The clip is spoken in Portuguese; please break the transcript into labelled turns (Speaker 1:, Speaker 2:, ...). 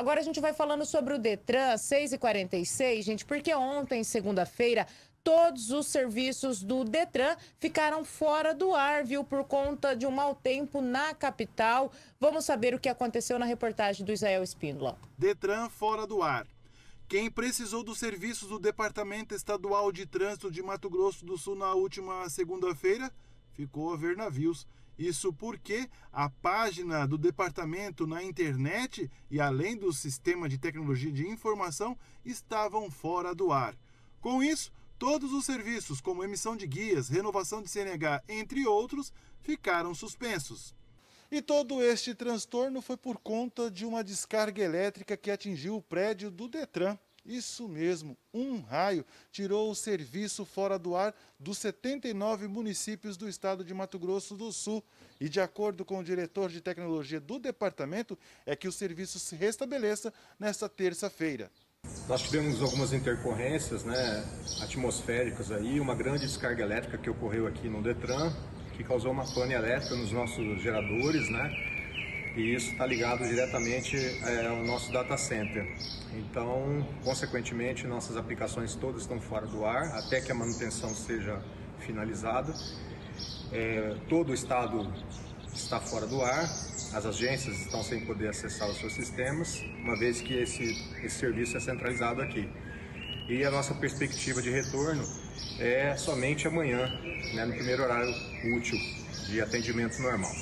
Speaker 1: Agora a gente vai falando sobre o Detran 6h46, gente, porque ontem, segunda-feira, todos os serviços do Detran ficaram fora do ar, viu, por conta de um mau tempo na capital. Vamos saber o que aconteceu na reportagem do Israel Espíndola.
Speaker 2: Detran fora do ar. Quem precisou dos serviços do Departamento Estadual de Trânsito de Mato Grosso do Sul na última segunda-feira ficou a ver navios. Isso porque a página do departamento na internet e além do sistema de tecnologia de informação estavam fora do ar. Com isso, todos os serviços, como emissão de guias, renovação de CNH, entre outros, ficaram suspensos. E todo este transtorno foi por conta de uma descarga elétrica que atingiu o prédio do Detran. Isso mesmo, um raio tirou o serviço fora do ar dos 79 municípios do estado de Mato Grosso do Sul. E de acordo com o diretor de tecnologia do departamento, é que o serviço se restabeleça nesta terça-feira.
Speaker 3: Nós tivemos algumas intercorrências né, atmosféricas aí, uma grande descarga elétrica que ocorreu aqui no Detran, que causou uma pane elétrica nos nossos geradores, né? E isso está ligado diretamente é, ao nosso data center. Então, consequentemente, nossas aplicações todas estão fora do ar até que a manutenção seja finalizada. É, todo o estado está fora do ar, as agências estão sem poder acessar os seus sistemas, uma vez que esse, esse serviço é centralizado aqui. E a nossa perspectiva de retorno é somente amanhã, né, no primeiro horário útil de atendimento normal.